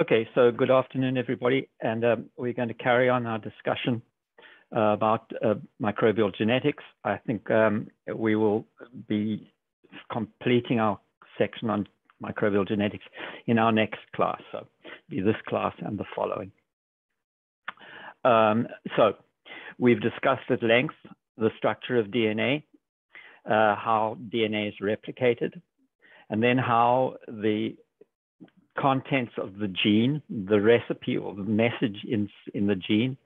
Okay, so good afternoon, everybody. And um, we're going to carry on our discussion uh, about uh, microbial genetics. I think um, we will be completing our section on microbial genetics in our next class. So be this class and the following. Um, so we've discussed at length the structure of DNA, uh, how DNA is replicated, and then how the contents of the gene, the recipe or the message in, in the gene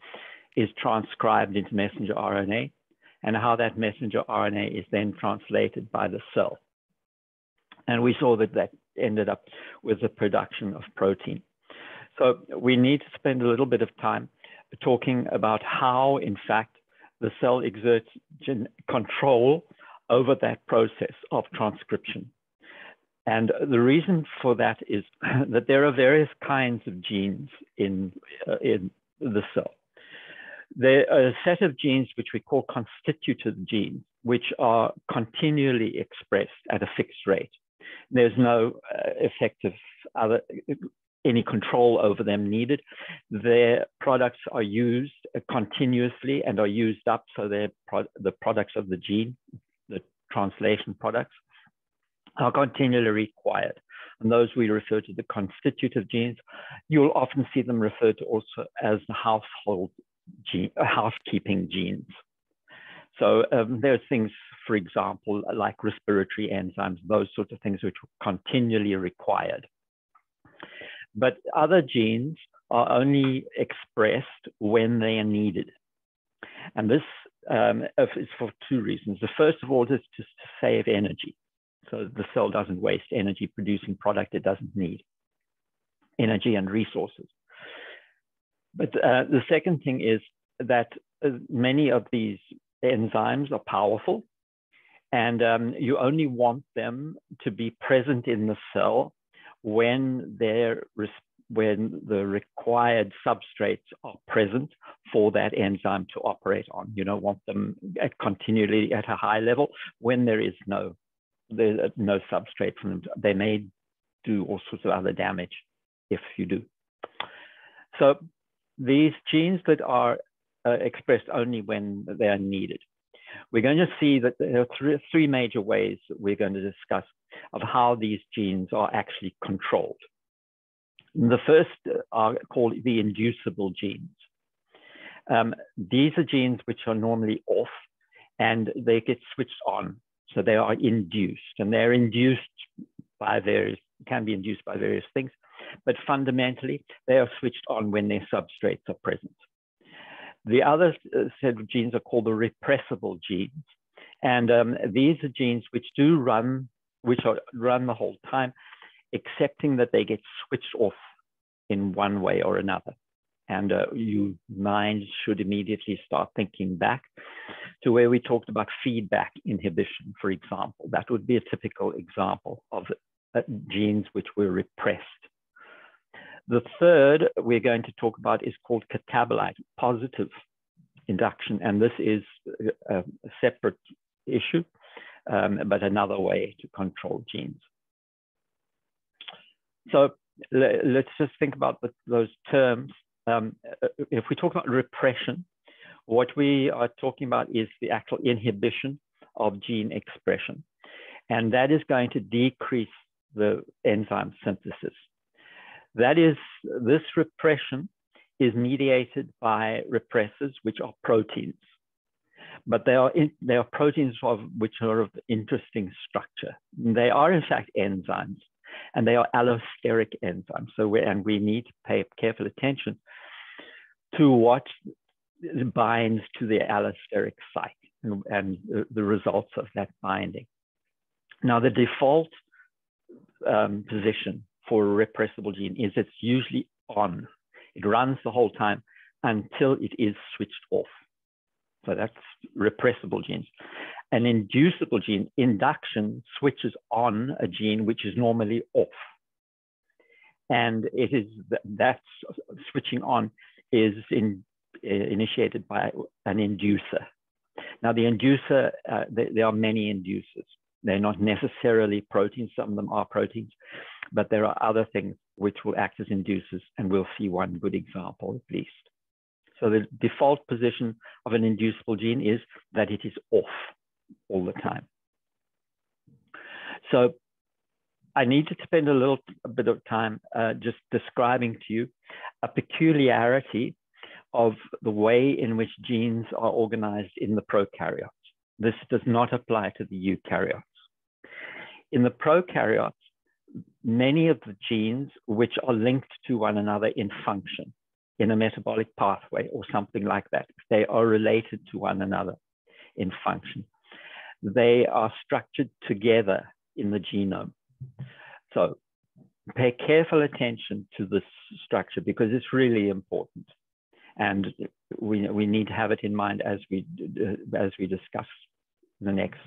is transcribed into messenger RNA and how that messenger RNA is then translated by the cell. And we saw that that ended up with the production of protein. So we need to spend a little bit of time talking about how, in fact, the cell exerts control over that process of transcription. And the reason for that is that there are various kinds of genes in, uh, in the cell. There are a set of genes which we call constitutive genes, which are continually expressed at a fixed rate. There's no uh, effective other any control over them needed. Their products are used continuously and are used up, so they're pro the products of the gene, the translation products are continually required. And those we refer to the constitutive genes. You'll often see them referred to also as the household gene, uh, housekeeping genes. So um, there's things, for example, like respiratory enzymes, those sorts of things which are continually required. But other genes are only expressed when they are needed. And this um, is for two reasons. The first of all is to save energy. So the cell doesn't waste energy producing product it doesn't need, energy and resources. But uh, the second thing is that uh, many of these enzymes are powerful and um, you only want them to be present in the cell when they're when the required substrates are present for that enzyme to operate on. You don't want them at continually at a high level when there is no there's no substrate from them. They may do all sorts of other damage if you do. So these genes that are uh, expressed only when they are needed. We're going to see that there are three, three major ways we're going to discuss of how these genes are actually controlled. The first are called the inducible genes. Um, these are genes which are normally off and they get switched on so they are induced and they're induced by various, can be induced by various things, but fundamentally they are switched on when their substrates are present. The other uh, set of genes are called the repressible genes. And um, these are genes which do run, which are run the whole time, excepting that they get switched off in one way or another and uh, your mind should immediately start thinking back to where we talked about feedback inhibition, for example. That would be a typical example of uh, genes which were repressed. The third we're going to talk about is called catabolite, positive induction, and this is a, a separate issue, um, but another way to control genes. So let's just think about the, those terms um, uh, if we talk about repression, what we are talking about is the actual inhibition of gene expression. And that is going to decrease the enzyme synthesis. That is, this repression is mediated by repressors, which are proteins. But they are, in, they are proteins of, which are of interesting structure. They are, in fact, enzymes and they are allosteric enzymes. So we, and we need to pay careful attention to what binds to the allosteric site and, and the, results of that binding. Now, the default um, position for a repressible gene is it's usually on. It runs the whole time until it is switched off. So that's repressible genes. An inducible gene, induction switches on a gene which is normally off. And it is that switching on is in, initiated by an inducer. Now, the inducer, uh, there are many inducers. They're not necessarily proteins, some of them are proteins, but there are other things which will act as inducers, and we'll see one good example at least. So the default position of an inducible gene is that it is off all the time. So I need to spend a little a bit of time uh, just describing to you a peculiarity of the way in which genes are organized in the prokaryotes. This does not apply to the eukaryotes. In the prokaryotes, many of the genes which are linked to one another in function in a metabolic pathway or something like that, they are related to one another in function. They are structured together in the genome. So pay careful attention to this structure because it's really important. And we, we need to have it in mind as we, uh, as we discuss the next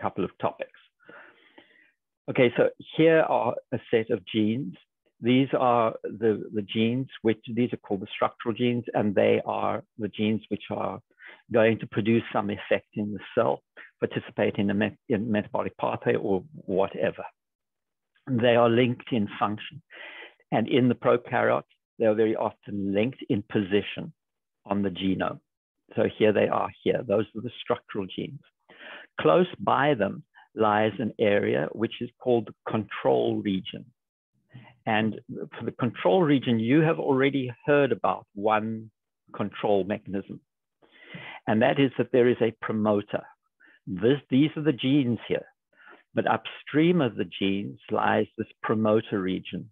couple of topics. Okay, so here are a set of genes. These are the, the genes which, these are called the structural genes, and they are the genes which are going to produce some effect in the cell, participate in a met in metabolic pathway or whatever. They are linked in function. And in the prokaryote, they are very often linked in position on the genome. So here they are here. Those are the structural genes. Close by them lies an area which is called the control region. And for the control region, you have already heard about one control mechanism. And that is that there is a promoter. This, these are the genes here. But upstream of the genes lies this promoter region.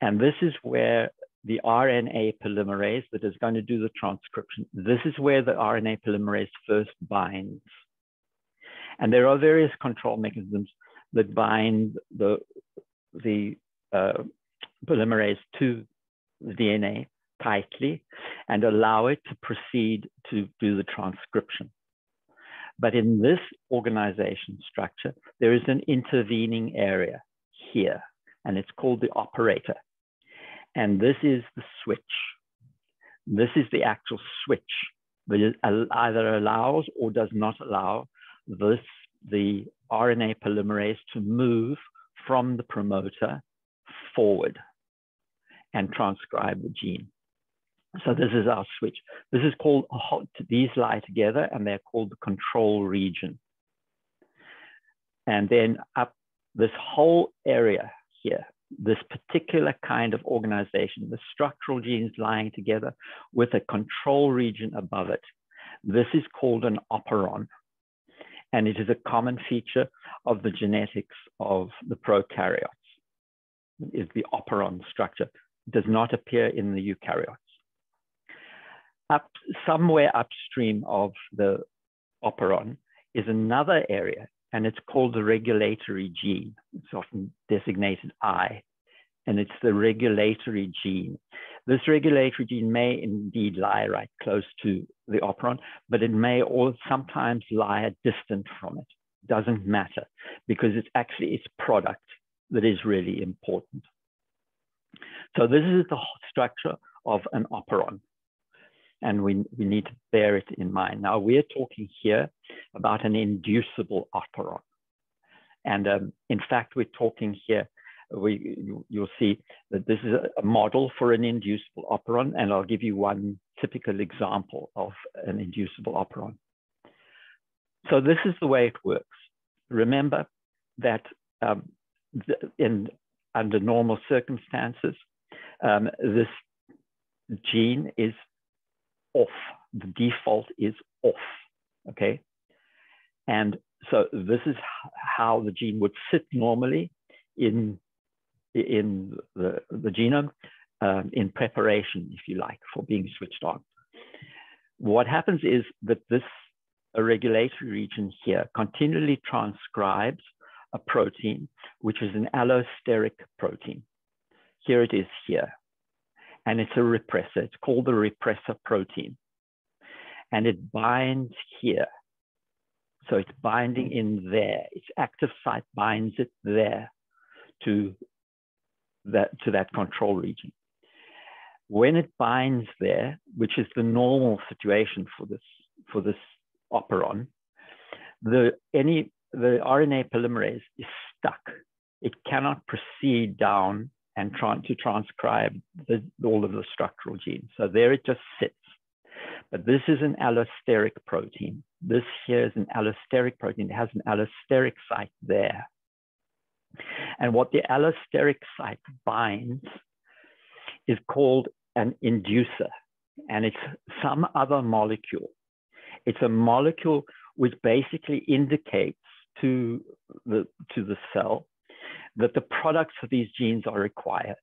And this is where the RNA polymerase that is going to do the transcription, this is where the RNA polymerase first binds. And there are various control mechanisms that bind the, the uh, polymerase to the DNA tightly and allow it to proceed to do the transcription. But in this organization structure, there is an intervening area here, and it's called the operator. And this is the switch. This is the actual switch that either allows or does not allow this, the RNA polymerase to move from the promoter forward and transcribe the gene. So this is our switch. This is called, hot. these lie together and they're called the control region. And then up this whole area here, this particular kind of organization, the structural genes lying together with a control region above it. This is called an operon. And it is a common feature of the genetics of the prokaryotes, is the operon structure. It does not appear in the eukaryotes up somewhere upstream of the operon is another area, and it's called the regulatory gene. It's often designated I, and it's the regulatory gene. This regulatory gene may indeed lie right close to the operon, but it may also sometimes lie distant from it. Doesn't matter because it's actually its product that is really important. So this is the structure of an operon and we, we need to bear it in mind. Now, we're talking here about an inducible operon. And um, in fact, we're talking here, we, you, will see that this is a model for an inducible operon, and I'll give you one typical example of an inducible operon. So this is the way it works. Remember that um, in, under normal circumstances, um, this gene is off. The default is off, okay? And so this is how the gene would sit normally in, in the, the genome um, in preparation, if you like, for being switched on. What happens is that this regulatory region here continually transcribes a protein, which is an allosteric protein. Here it is here and it's a repressor. It's called the repressor protein. And it binds here. So it's binding in there. Its active site binds it there to that, to that control region. When it binds there, which is the normal situation for this, for this operon, the, any, the RNA polymerase is stuck it cannot proceed down and trying to transcribe the, all of the structural genes. So there it just sits. But this is an allosteric protein. This here is an allosteric protein. It has an allosteric site there. And what the allosteric site binds is called an inducer, and it's some other molecule. It's a molecule which basically indicates to the, to the cell that the products of these genes are required.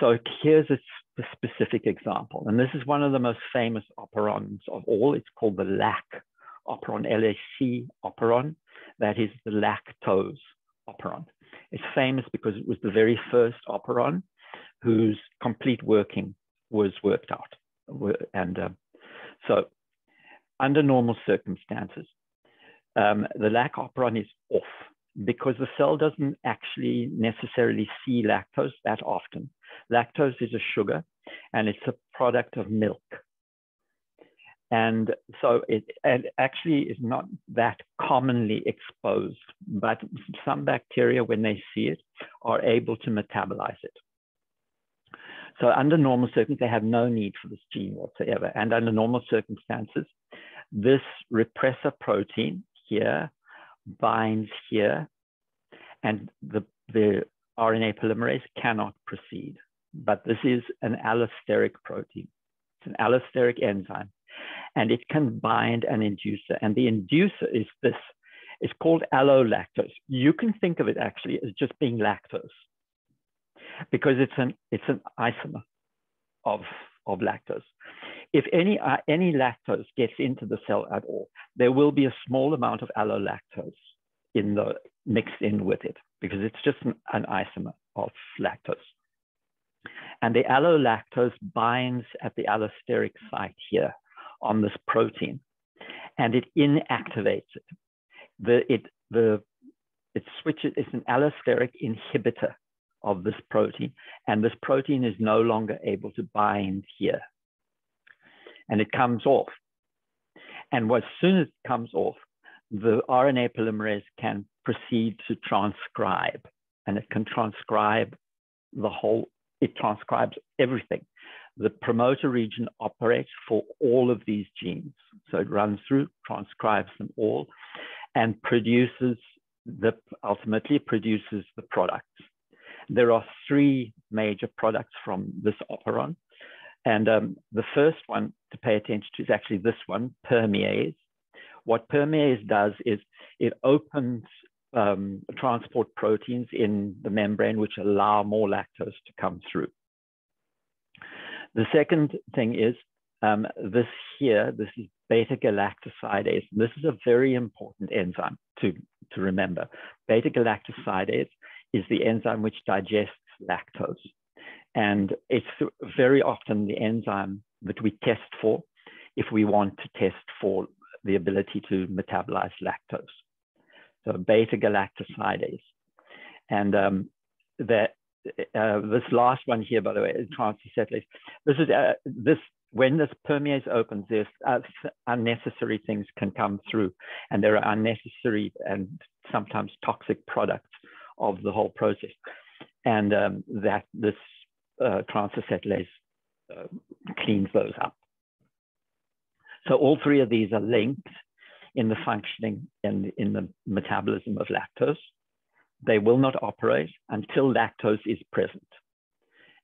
So here's a specific example, and this is one of the most famous operons of all. It's called the LAC operon, LAC operon. That is the lactose operon. It's famous because it was the very first operon whose complete working was worked out. And uh, so under normal circumstances, um, the lac operon is off because the cell doesn't actually necessarily see lactose that often. Lactose is a sugar and it's a product of milk. And so it, it actually is not that commonly exposed, but some bacteria, when they see it, are able to metabolize it. So under normal circumstances, they have no need for this gene whatsoever. And under normal circumstances, this repressor protein here binds here, and the, the RNA polymerase cannot proceed. But this is an allosteric protein. It's an allosteric enzyme, and it can bind an inducer. And the inducer is this. It's called allolactose. You can think of it actually as just being lactose because it's an, it's an isomer of, of lactose. If any, uh, any lactose gets into the cell at all, there will be a small amount of allolactose in the, mixed in with it because it's just an, an isomer of lactose. And the allolactose binds at the allosteric site here on this protein and it inactivates it. The, it, the, it switches, it's an allosteric inhibitor of this protein, and this protein is no longer able to bind here. And it comes off. And as soon as it comes off, the RNA polymerase can proceed to transcribe, and it can transcribe the whole, it transcribes everything. The promoter region operates for all of these genes. So it runs through, transcribes them all, and produces the, ultimately produces the products. There are three major products from this operon. And um, the first one to pay attention to is actually this one, permease. What permease does is it opens um, transport proteins in the membrane, which allow more lactose to come through. The second thing is um, this here, this is beta galactosidase. This is a very important enzyme to, to remember. Beta galactosidase is the enzyme which digests lactose. And it's very often the enzyme that we test for if we want to test for the ability to metabolize lactose. So beta galactosidase. And um, that uh, this last one here, by the way, transacetylase. This is uh, this when this permease opens, there's uh, unnecessary things can come through, and there are unnecessary and sometimes toxic products of the whole process. And um, that this uh, transacetylase uh, cleans those up. So all three of these are linked in the functioning and in the metabolism of lactose. They will not operate until lactose is present.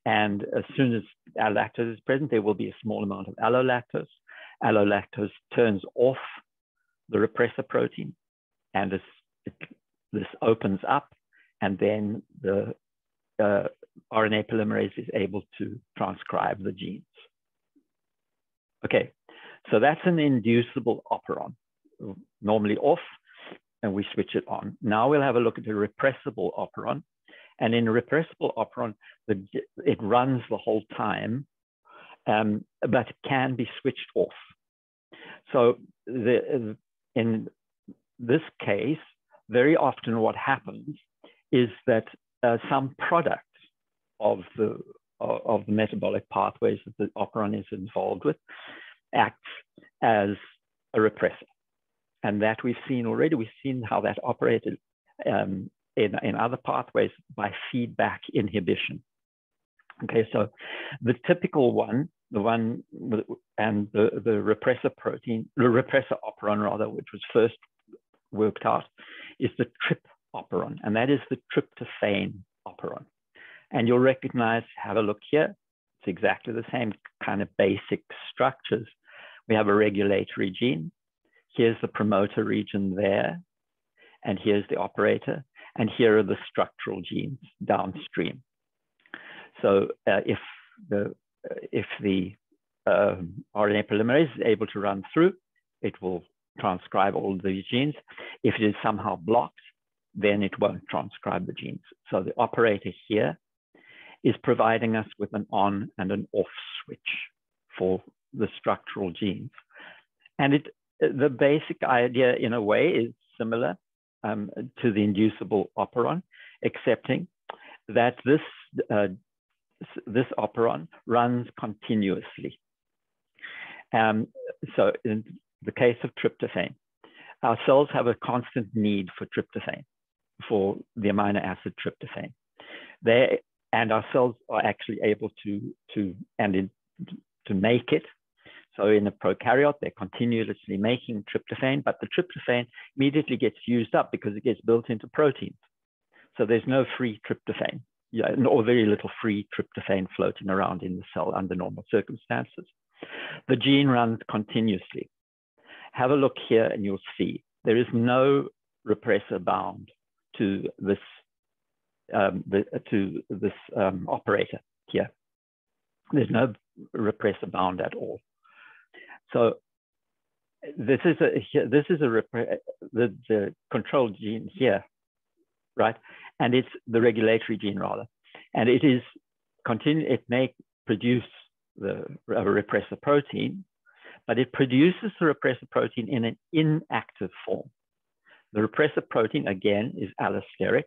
And as soon as lactose is present, there will be a small amount of allolactose. Allolactose turns off the repressor protein and this, it, this opens up and then the uh, RNA polymerase is able to transcribe the genes. Okay, so that's an inducible operon, normally off, and we switch it on. Now we'll have a look at a repressible operon. And in a repressible operon, the, it runs the whole time, um, but can be switched off. So the, in this case, very often what happens is that uh, some product of the of the metabolic pathways that the operon is involved with acts as a repressor. And that we've seen already, we've seen how that operated um, in, in other pathways by feedback inhibition. Okay, so the typical one, the one and the, the repressor protein, the repressor operon rather, which was first worked out, is the TRP operon, and that is the tryptophan operon. And you'll recognize, have a look here, it's exactly the same kind of basic structures. We have a regulatory gene. Here's the promoter region there, and here's the operator, and here are the structural genes downstream. So uh, if the if the um, RNA polymerase is able to run through, it will transcribe all these genes. If it is somehow blocked, then it won't transcribe the genes. So the operator here is providing us with an on and an off switch for the structural genes. And it, the basic idea in a way is similar um, to the inducible operon, excepting that this, uh, this operon runs continuously. Um, so in the case of tryptophan, our cells have a constant need for tryptophan, for the amino acid tryptophan. They and our cells are actually able to to and in, to make it. So in a prokaryote, they're continuously making tryptophan, but the tryptophan immediately gets used up because it gets built into proteins. So there's no free tryptophan, or very little free tryptophan floating around in the cell under normal circumstances. The gene runs continuously. Have a look here and you'll see there is no repressor bound to this um, the, to this um, operator here. There's no repressor bound at all. So this is a this is a the, the control gene here, right? And it's the regulatory gene rather, and it is continue. It may produce the repressor protein, but it produces the repressor protein in an inactive form. The repressor protein again is allosteric,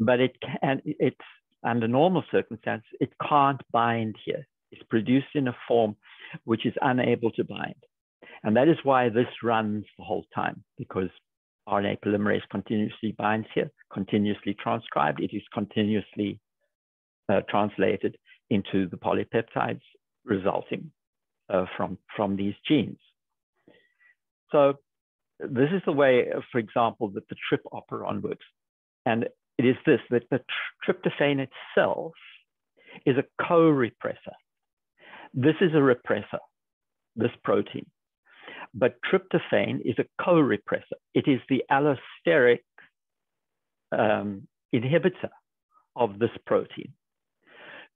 but it can, it's under normal circumstances, it can't bind here. It's produced in a form which is unable to bind. And that is why this runs the whole time because RNA polymerase continuously binds here, continuously transcribed. It is continuously uh, translated into the polypeptides resulting uh, from, from these genes. So this is the way, for example, that the TRP operon works. And it is this, that the tryptophan itself is a co-repressor. This is a repressor, this protein. But tryptophan is a co-repressor. It is the allosteric um, inhibitor of this protein.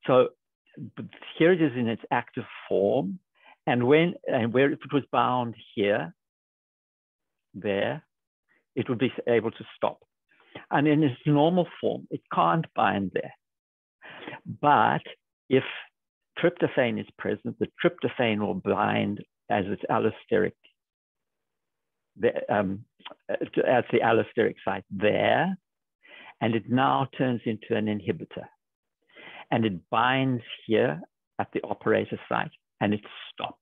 So here it is in its active form. And when and where if it was bound here, there, it would be able to stop. And in its normal form, it can't bind there. But if tryptophan is present, the tryptophan will bind as its allosteric, um, as the allosteric site there, and it now turns into an inhibitor. And it binds here at the operator site, and it stops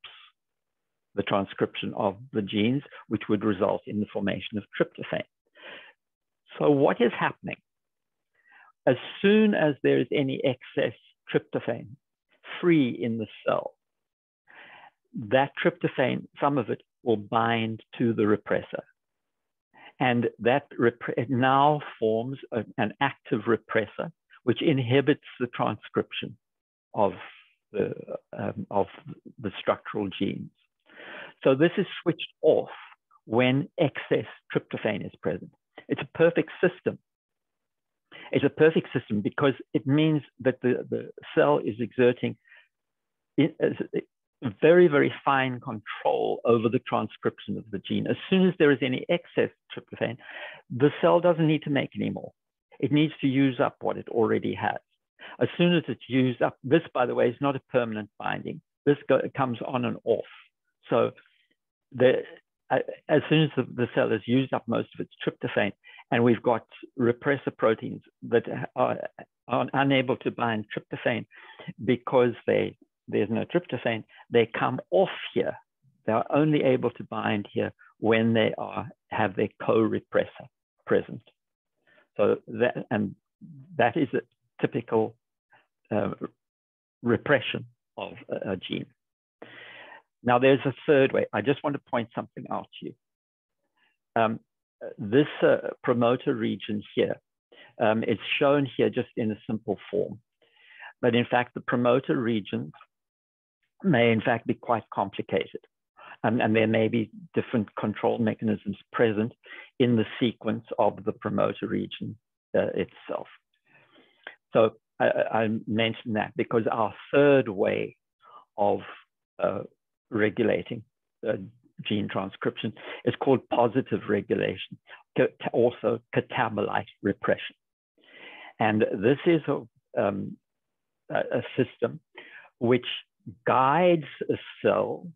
the transcription of the genes, which would result in the formation of tryptophan. So what is happening? As soon as there is any excess tryptophan free in the cell, that tryptophan, some of it will bind to the repressor. And that now forms a, an active repressor, which inhibits the transcription of the, um, of the structural genes. So this is switched off when excess tryptophan is present. It's a perfect system. It's a perfect system because it means that the, the cell is exerting very, very fine control over the transcription of the gene. As soon as there is any excess tryptophan, the cell doesn't need to make any more. It needs to use up what it already has. As soon as it's used up, this, by the way, is not a permanent binding. This go, comes on and off. So the, as soon as the, the, cell has used up most of its tryptophan, and we've got repressor proteins that are, are unable to bind tryptophan because they, there's no tryptophan, they come off here. They are only able to bind here when they are have their co-repressor present. So that, and that is a typical uh, repression of a, a, gene. Now there's a third way. I just want to point something out to you. Um, this uh, promoter region here um, is shown here just in a simple form. But in fact, the promoter regions may in fact be quite complicated. And there may be different control mechanisms present in the sequence of the promoter region uh, itself. So I, I, mentioned that because our third way of uh, regulating uh, gene transcription is called positive regulation, also catabolite repression. And this is a, um, a system which guides a cell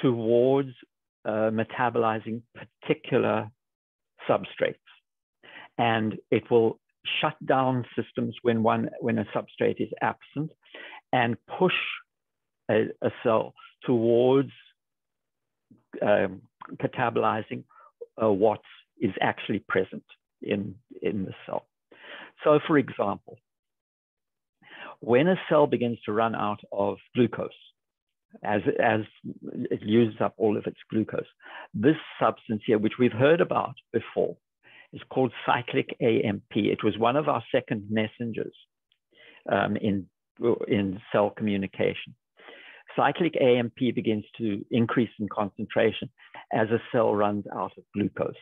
towards uh, metabolizing particular substrates. And it will shut down systems when one when a substrate is absent and push a, a cell towards um, catabolizing uh, what is actually present in, in the cell. So for example, when a cell begins to run out of glucose, as, as it uses up all of its glucose, this substance here, which we've heard about before, is called cyclic AMP. It was one of our second messengers um, in, in cell communication. Cyclic AMP begins to increase in concentration as a cell runs out of glucose.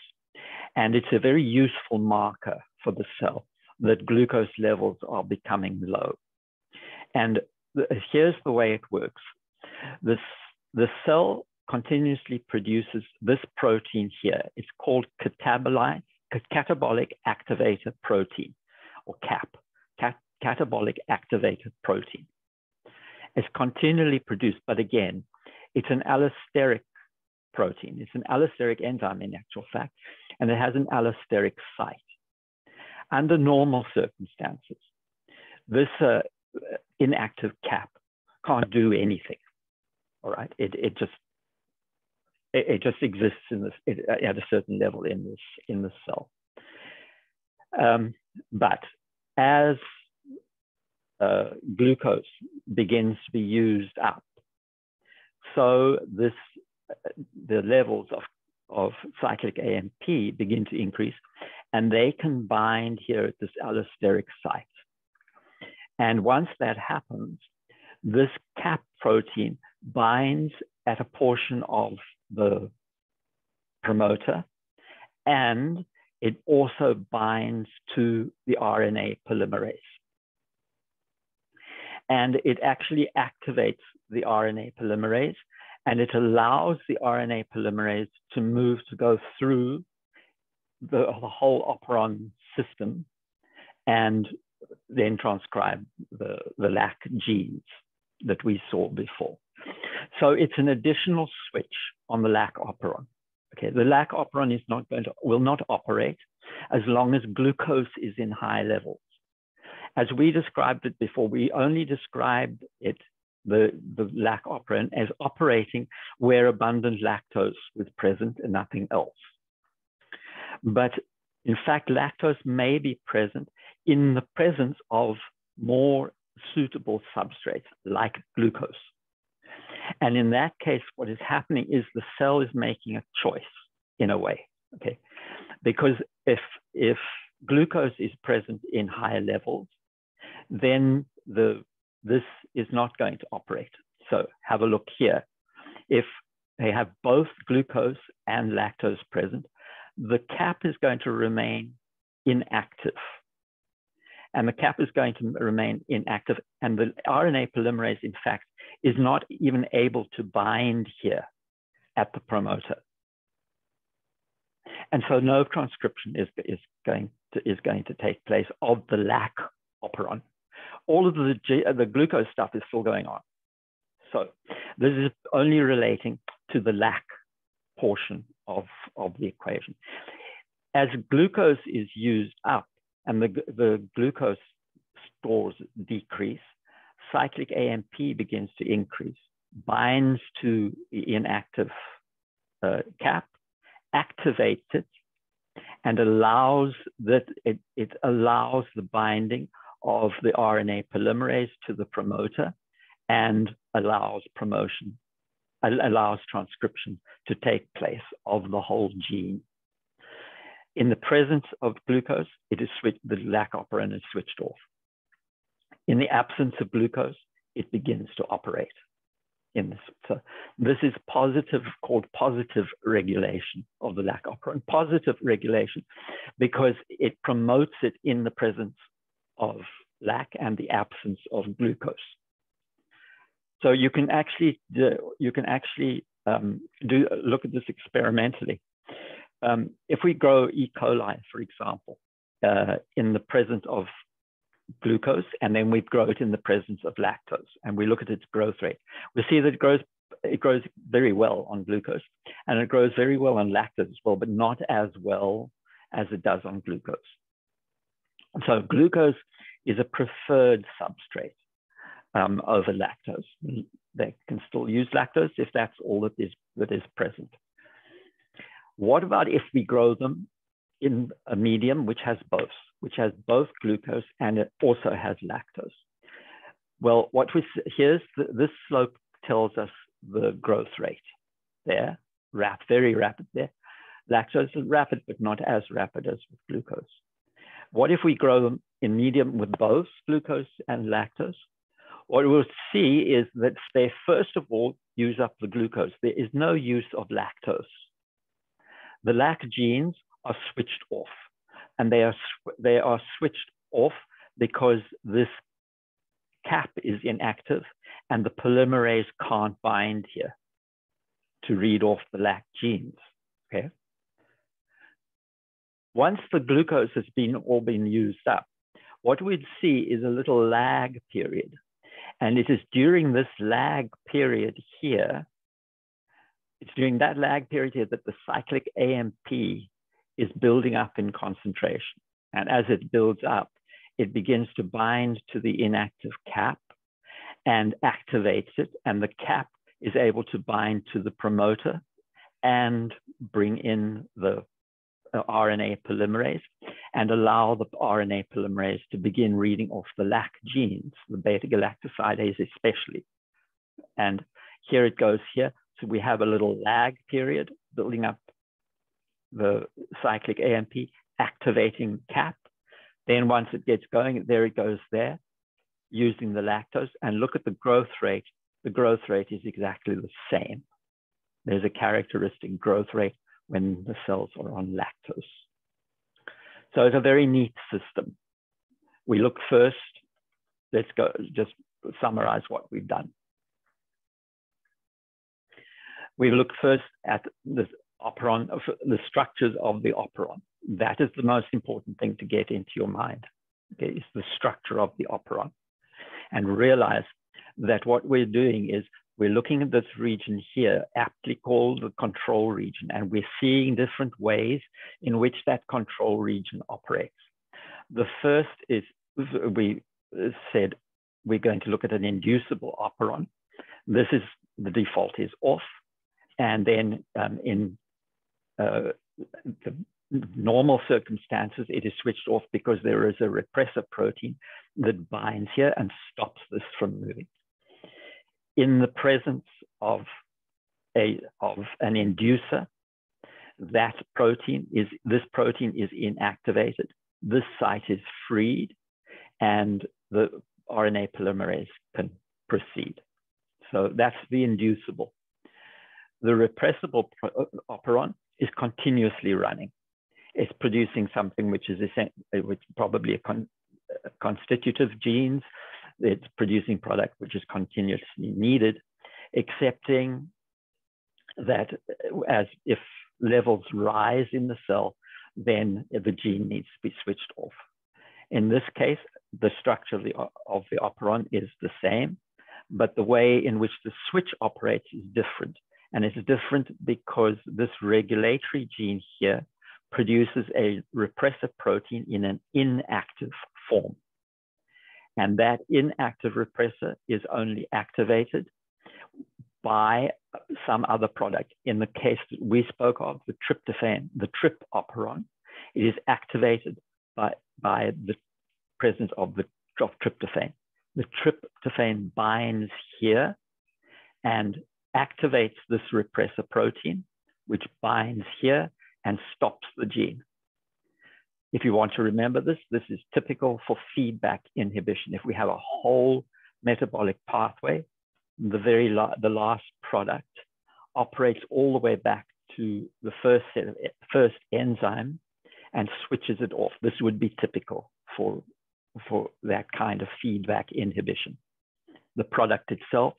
And it's a very useful marker for the cell that glucose levels are becoming low. And here's the way it works. This, the cell continuously produces this protein here. It's called catabolite, catabolic activator protein, or CAP, cat, catabolic activator protein. It's continually produced, but again, it's an allosteric protein. It's an allosteric enzyme in actual fact, and it has an allosteric site. Under normal circumstances, this uh, inactive cap can't do anything. All right, it, it just it, just exists in this it, at a certain level in this in the cell. Um, but as uh, glucose begins to be used up, so this the levels of of cyclic AMP begin to increase, and they can bind here at this allosteric site. And once that happens, this cap protein binds at a portion of the promoter and it also binds to the RNA polymerase. And it actually activates the RNA polymerase and it allows the RNA polymerase to move to go through the, the whole operon system and then transcribe the, the lac genes that we saw before. So it's an additional switch on the lac operon. Okay, the lac operon is not going to, will not operate as long as glucose is in high levels. As we described it before, we only described it, the, the lac operon, as operating where abundant lactose was present and nothing else. But in fact, lactose may be present in the presence of more suitable substrates like glucose. And in that case, what is happening is the cell is making a choice in a way, okay? Because if, if glucose is present in higher levels, then the, this is not going to operate. So have a look here. If they have both glucose and lactose present, the cap is going to remain inactive. And the cap is going to remain inactive. And the RNA polymerase, in fact, is not even able to bind here at the promoter. And so no transcription is, is, going, to, is going to take place of the lac operon. All of the, the glucose stuff is still going on. So this is only relating to the lac portion of, of the equation. As glucose is used up and the, the glucose stores decrease, cyclic AMP begins to increase, binds to the inactive uh, cap, activates it, and allows that it, it allows the binding of the RNA polymerase to the promoter and allows promotion, allows transcription to take place of the whole gene. In the presence of glucose, it is switched, the lac operon is switched off. In the absence of glucose, it begins to operate in this. So this is positive, called positive regulation of the lac operon. Positive regulation because it promotes it in the presence of lac and the absence of glucose. So you can actually do, you can actually um, do look at this experimentally. Um, if we grow E. coli, for example, uh, in the presence of glucose, and then we grow it in the presence of lactose, and we look at its growth rate. We see that it grows, it grows very well on glucose, and it grows very well on lactose as well, but not as well as it does on glucose. So glucose is a preferred substrate um, over lactose. They can still use lactose if that's all that is, that is present. What about if we grow them in a medium which has both? which has both glucose and it also has lactose. Well, what we here's the, this slope tells us the growth rate there, rap, very rapid there. Lactose is rapid, but not as rapid as with glucose. What if we grow them in medium with both glucose and lactose? What we'll see is that they first of all use up the glucose. There is no use of lactose. The lac genes are switched off and they are, they are switched off because this cap is inactive and the polymerase can't bind here to read off the lac genes, okay? Once the glucose has been all been used up, what we'd see is a little lag period. And it is during this lag period here, it's during that lag period here that the cyclic AMP is building up in concentration. And as it builds up, it begins to bind to the inactive cap and activates it. And the cap is able to bind to the promoter and bring in the RNA polymerase and allow the RNA polymerase to begin reading off the LAC genes, the beta galactosidase especially. And here it goes here. So we have a little lag period building up the cyclic AMP activating cap. Then once it gets going, there it goes there using the lactose and look at the growth rate. The growth rate is exactly the same. There's a characteristic growth rate when the cells are on lactose. So it's a very neat system. We look first, let's go just summarize what we've done. We look first at the operon, the structures of the operon. That is the most important thing to get into your mind. Okay, is the structure of the operon. And realize that what we're doing is we're looking at this region here, aptly called the control region, and we're seeing different ways in which that control region operates. The first is we said we're going to look at an inducible operon. This is the default is off. And then um, in uh, the normal circumstances, it is switched off because there is a repressor protein that binds here and stops this from moving. In the presence of, a, of an inducer, that protein is, this protein is inactivated. This site is freed and the RNA polymerase can proceed. So that's the inducible. The repressible operon is continuously running. It's producing something which is which probably a, con, constitutive genes. It's producing product which is continuously needed, accepting that as if levels rise in the cell, then the gene needs to be switched off. In this case, the structure of the, of the operon is the same, but the way in which the switch operates is different. And it's different because this regulatory gene here produces a repressor protein in an inactive form. And that inactive repressor is only activated by some other product. In the case that we spoke of, the tryptophan, the trip operon, It is activated by, by the presence of the of tryptophan. The tryptophan binds here and activates this repressor protein, which binds here and stops the gene. If you want to remember this, this is typical for feedback inhibition. If we have a whole metabolic pathway, the very la the last product operates all the way back to the first set of first enzyme and switches it off. This would be typical for, for that kind of feedback inhibition. The product itself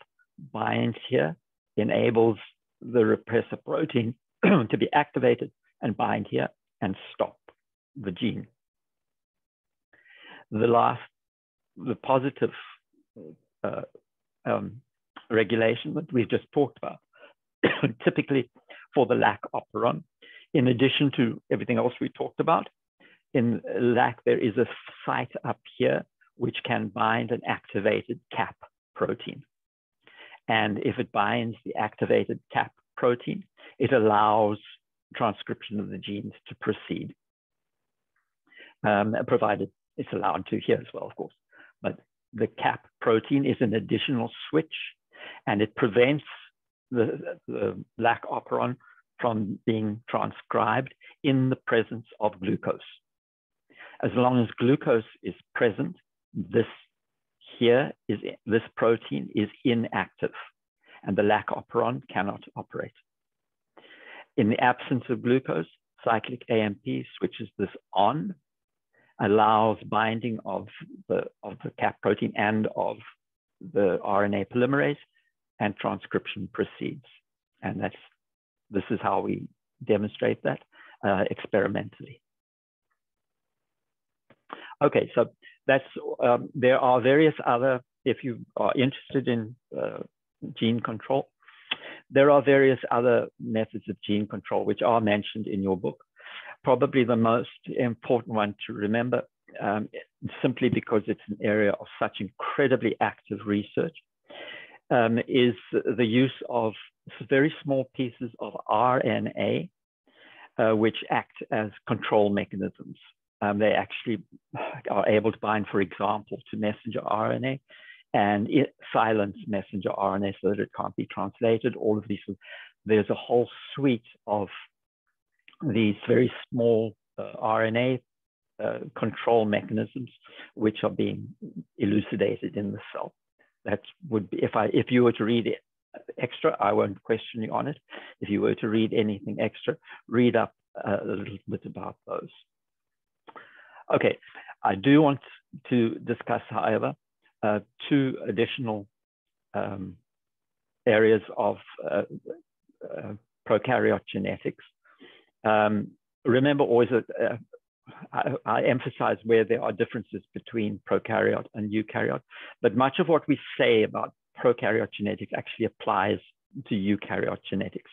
binds here, enables the repressor protein to be activated and bind here and stop the gene. The last, the positive uh, um, regulation that we've just talked about, typically for the lac operon, in addition to everything else we talked about, in lac there is a site up here which can bind an activated cap protein. And if it binds the activated cap protein, it allows transcription of the genes to proceed, um, provided it's allowed to here as well, of course. But the cap protein is an additional switch and it prevents the, the lac operon from being transcribed in the presence of glucose. As long as glucose is present, this here is this protein is inactive and the lac operon cannot operate. In the absence of glucose, cyclic AMP switches this on, allows binding of the, of the cap protein and of the RNA polymerase, and transcription proceeds. And that's, this is how we demonstrate that uh, experimentally. Okay, so that's, um, there are various other, if you are interested in uh, gene control, there are various other methods of gene control which are mentioned in your book. Probably the most important one to remember, um, simply because it's an area of such incredibly active research, um, is the use of very small pieces of RNA, uh, which act as control mechanisms. Um, they actually are able to bind, for example, to messenger RNA and it, silence messenger RNA so that it can't be translated. All of these, there's a whole suite of these very small uh, RNA uh, control mechanisms which are being elucidated in the cell. That would be, if I, if you were to read it extra, I won't question you on it. If you were to read anything extra, read up uh, a little bit about those. Okay, I do want to discuss, however, uh, two additional um, areas of uh, uh, prokaryote genetics. Um, remember always that uh, I, I, emphasize where there are differences between prokaryote and eukaryote, but much of what we say about prokaryote genetics actually applies to eukaryote genetics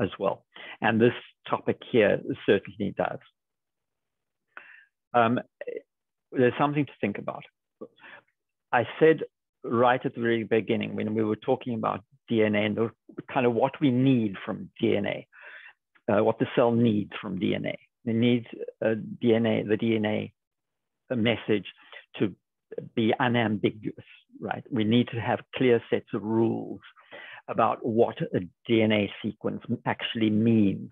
as well. And this topic here certainly does. Um, there's something to think about. I said right at the very beginning when we were talking about DNA and the, kind of what we need from DNA, uh, what the cell needs from DNA. It needs DNA, the DNA message to be unambiguous, right? We need to have clear sets of rules about what a DNA sequence actually means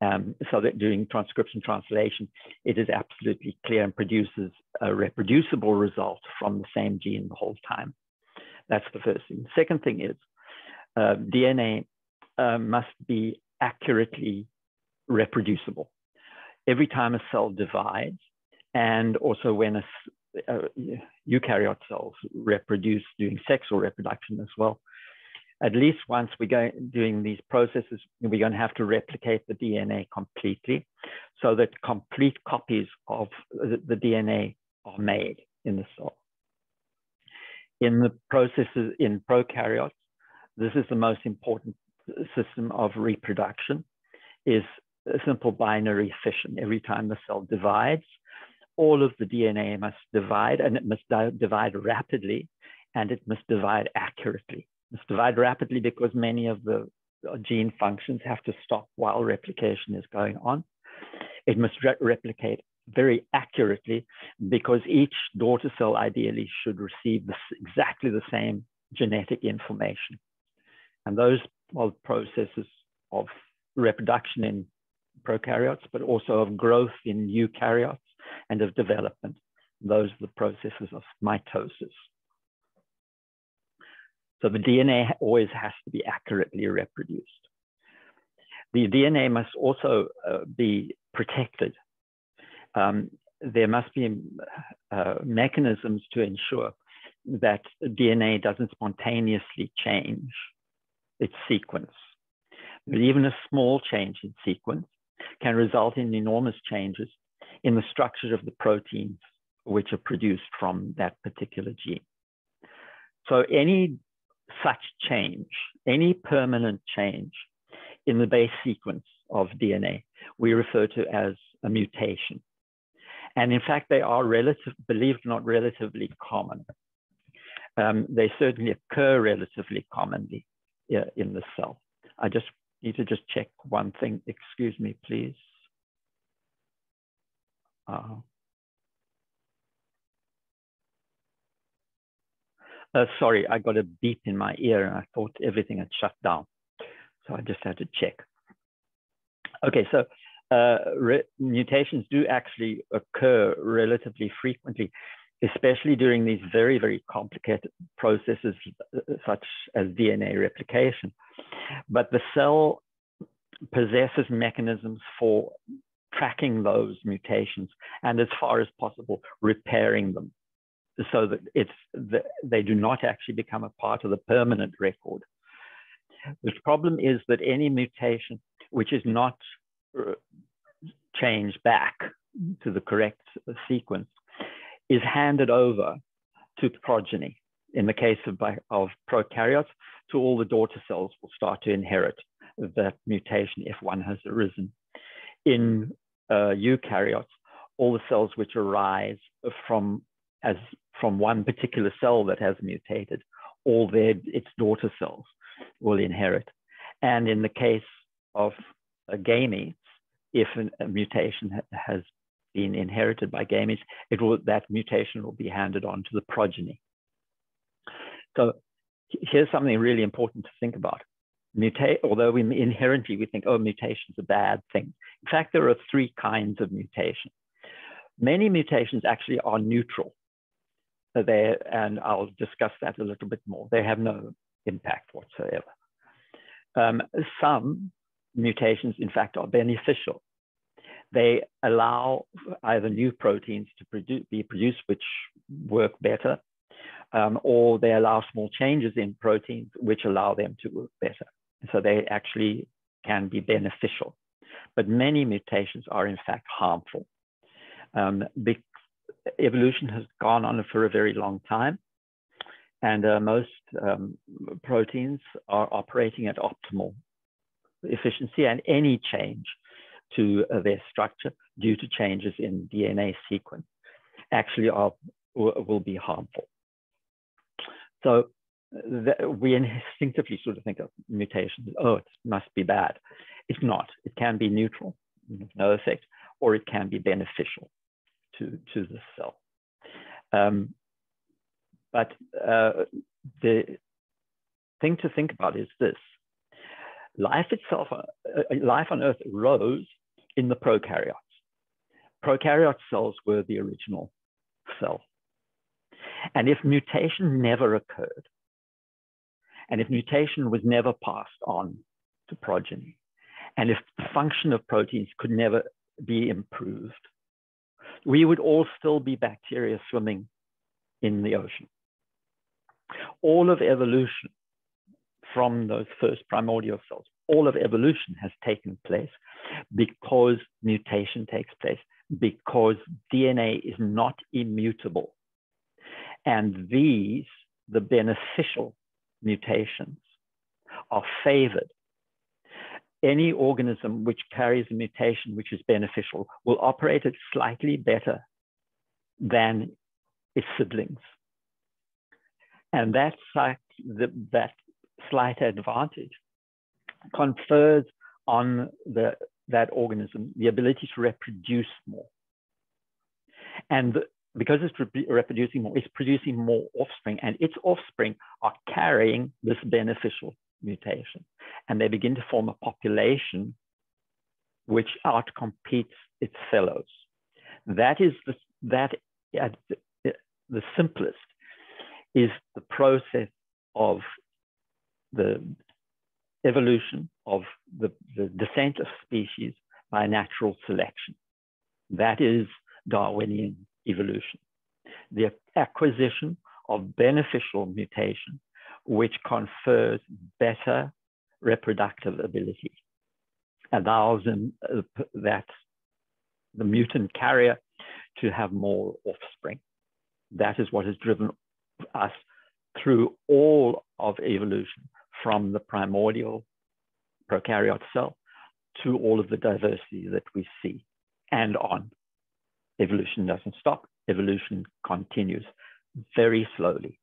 um, so that during transcription translation, it is absolutely clear and produces a reproducible result from the same gene the whole time. That's the first thing. Second thing is uh, DNA uh, must be accurately reproducible. Every time a cell divides, and also when a, uh, eukaryote cells reproduce during sexual reproduction as well, at least once we go doing these processes, we're going to have to replicate the DNA completely so that complete copies of the DNA are made in the cell. In the processes in prokaryotes, this is the most important system of reproduction, is a simple binary fission. Every time the cell divides, all of the DNA must divide and it must divide rapidly and it must divide accurately. It's divide rapidly because many of the uh, gene functions have to stop while replication is going on. It must re replicate very accurately because each daughter cell ideally should receive this, exactly the same genetic information. And those are processes of reproduction in prokaryotes, but also of growth in eukaryotes and of development. Those are the processes of mitosis. So the DNA always has to be accurately reproduced. The DNA must also uh, be protected. Um, there must be uh, mechanisms to ensure that DNA doesn't spontaneously change its sequence. But even a small change in sequence can result in enormous changes in the structure of the proteins which are produced from that particular gene. So any such change, any permanent change in the base sequence of DNA, we refer to as a mutation. And in fact, they are relative, believed not relatively common. Um, they certainly occur relatively commonly in the cell. I just need to just check one thing. Excuse me, please. Uh, uh, sorry, I got a beep in my ear and I thought everything had shut down. So I just had to check. Okay, so uh, mutations do actually occur relatively frequently, especially during these very, very complicated processes uh, such as DNA replication. But the cell possesses mechanisms for tracking those mutations and as far as possible repairing them so that it's they do not actually become a part of the permanent record. The problem is that any mutation which is not uh, changed back to the correct sequence is handed over to progeny. In the case of, of prokaryotes, to all the daughter cells will start to inherit that mutation if one has arisen. In uh, eukaryotes, all the cells which arise from as from one particular cell that has mutated, all their its daughter cells will inherit. And in the case of uh, gametes, if a mutation ha has been inherited by gametes, it will that mutation will be handed on to the progeny. So here's something really important to think about. Mutate, although we inherently we think, oh, mutation's a bad thing. In fact, there are three kinds of mutation. Many mutations actually are neutral. They, and I'll discuss that a little bit more. They have no impact whatsoever. Um, some mutations, in fact, are beneficial. They allow either new proteins to produ be produced, which work better, um, or they allow small changes in proteins, which allow them to work better. So they actually can be beneficial. But many mutations are in fact harmful. Um, evolution has gone on for a very long time. And uh, most um, proteins are operating at optimal efficiency and any change to uh, their structure due to changes in DNA sequence actually are, will be harmful. So we instinctively sort of think of mutations, oh, it must be bad. It's not. It can be neutral, no effect, or it can be beneficial to, to the cell. Um, but uh, the thing to think about is this. Life itself, uh, uh life on Earth rose in the prokaryotes. Prokaryote cells were the original cell. And if mutation never occurred, and if mutation was never passed on to progeny, and if the function of proteins could never be improved, we would all still be bacteria swimming in the ocean. All of evolution from those first primordial cells, all of evolution has taken place because mutation takes place, because DNA is not immutable. And these, the beneficial mutations, are favored. Any organism which carries a mutation which is beneficial will operate it slightly better than its siblings. And that, that slight advantage confers on the that organism the ability to reproduce more. And because it's re reproducing more, it's producing more offspring, and its offspring are carrying this beneficial mutation. And they begin to form a population which outcompetes its fellows. That is the, that at the, the simplest is the process of the evolution of the, the descent of species by natural selection. That is Darwinian evolution. The acquisition of beneficial mutation, which confers better reproductive ability, allows them, uh, that the mutant carrier to have more offspring. That is what has driven us through all of evolution from the primordial prokaryote cell to all of the diversity that we see and on. Evolution doesn't stop, evolution continues very slowly.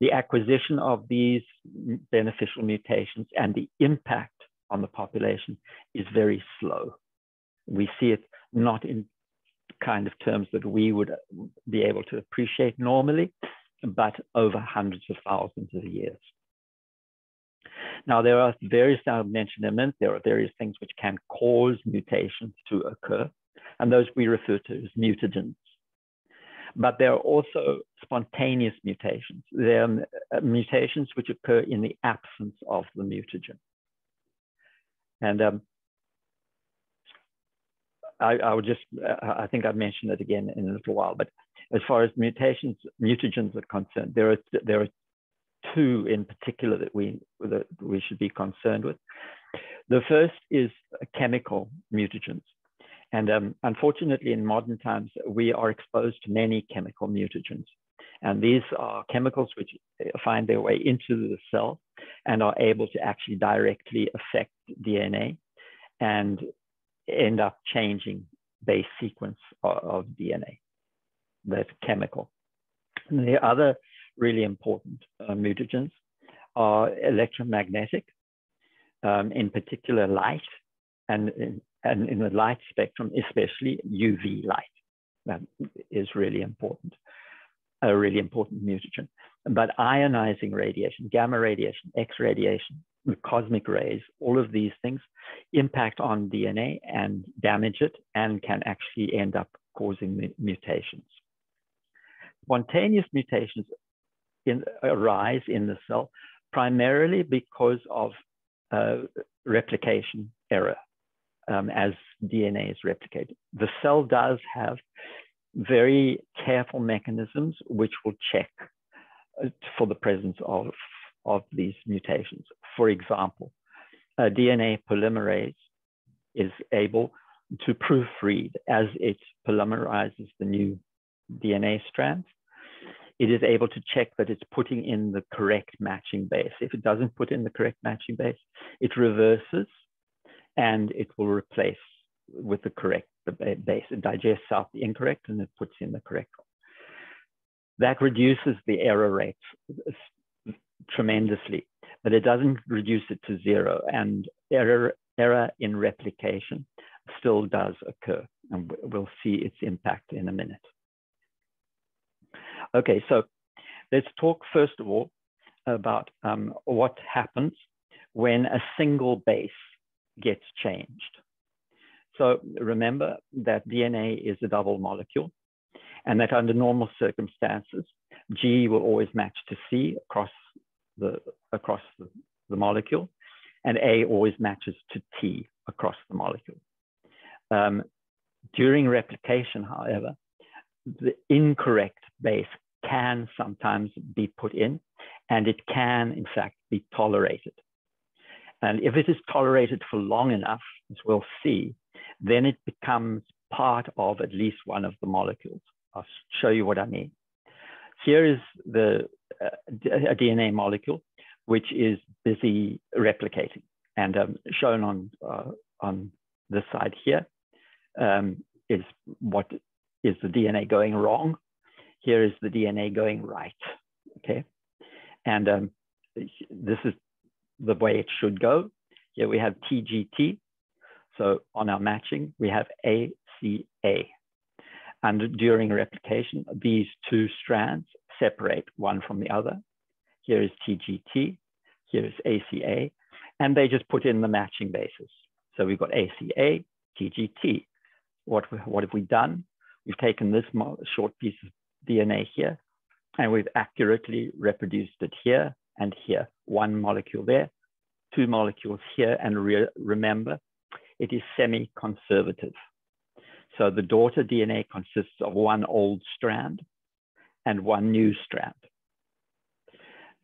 The acquisition of these beneficial mutations and the impact on the population is very slow. We see it not in kind of terms that we would be able to appreciate normally, but over hundreds of thousands of years. Now, there are various, I mentioned minute, there are various things which can cause mutations to occur, and those we refer to as mutagens. But there are also spontaneous mutations. There are uh, mutations which occur in the absence of the mutagen. And um, I, I would just, uh, I think I've mentioned it again in a little while, but as far as mutations, mutagens are concerned, there are, there are two in particular that we, that we should be concerned with. The first is chemical mutagens. And um, unfortunately, in modern times, we are exposed to many chemical mutagens. And these are chemicals which find their way into the cell and are able to actually directly affect DNA and end up changing base sequence of, of DNA, that's chemical. And the other really important uh, mutagens are electromagnetic, um, in particular light, and in, and in the light spectrum, especially UV light. That is really important, a really important mutagen. But ionizing radiation, gamma radiation, X radiation, cosmic rays, all of these things impact on DNA and damage it and can actually end up causing mutations. Spontaneous mutations in, arise in the cell primarily because of uh, replication error um, as DNA is replicated. The cell does have very careful mechanisms which will check uh, for the presence of, of these mutations. For example, a DNA polymerase is able to proofread as it polymerizes the new DNA strands. It is able to check that it's putting in the correct matching base. If it doesn't put in the correct matching base, it reverses and it will replace with the correct base. It digests out the incorrect and it puts in the correct one. That reduces the error rate tremendously, but it doesn't reduce it to zero. And error, error in replication still does occur. And we'll see its impact in a minute. Okay, so let's talk first of all about um, what happens when a single base gets changed. So remember that DNA is a double molecule and that under normal circumstances, G will always match to C across the, across the, the molecule and A always matches to T across the molecule. Um, during replication, however, the incorrect base can sometimes be put in and it can in fact be tolerated. And if it is tolerated for long enough, as we'll see, then it becomes part of at least one of the molecules. I'll show you what I mean. Here is the uh, a DNA molecule, which is busy replicating. And um, shown on, uh, on this side here um, is what is the DNA going wrong. Here is the DNA going right, okay? And um, this is the way it should go. Here we have TGT. So on our matching, we have ACA. And during replication, these two strands separate one from the other. Here is TGT, here is ACA, and they just put in the matching basis. So we've got ACA, TGT. What, what have we done? We've taken this short piece of DNA here, and we've accurately reproduced it here and here. One molecule there, two molecules here, and re remember, it is semi-conservative. So the daughter DNA consists of one old strand and one new strand.